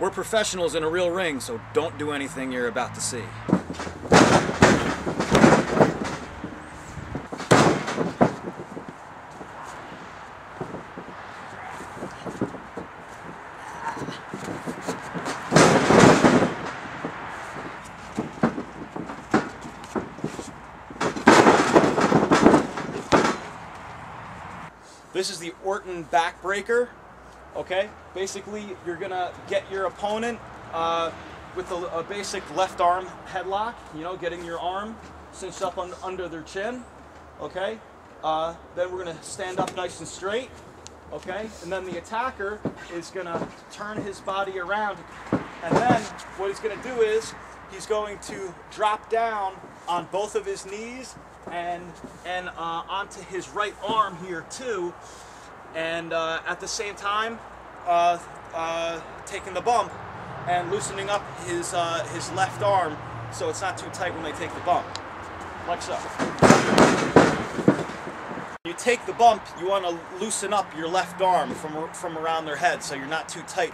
We're professionals in a real ring, so don't do anything you're about to see. This is the Orton backbreaker. Okay, basically you're gonna get your opponent uh, with a, a, basic left arm headlock. You know, getting your arm cinched up on, under their chin. Okay, uh, then we're gonna stand up nice and straight. Okay, and then the attacker is gonna turn his body around, and then what he's gonna do is he's going to drop down on both of his knees and and uh, onto his right arm here too and uh, at the same time uh, uh, taking the bump and loosening up his uh, his left arm so it's not too tight when they take the bump. Like so you take the bump you want to loosen up your left arm from from around their head so you're not too tight